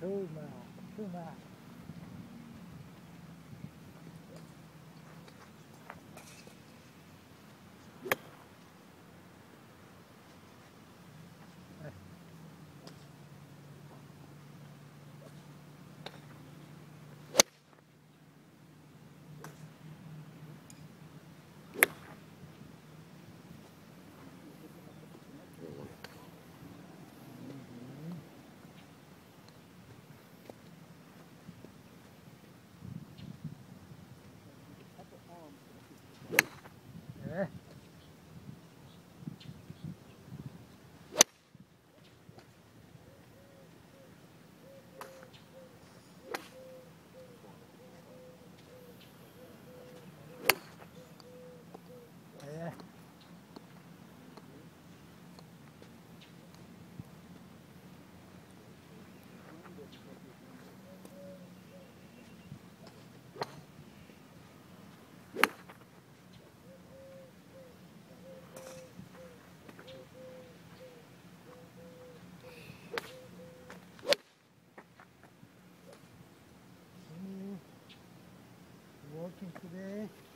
Toma, toma. Eh? 気をつけて。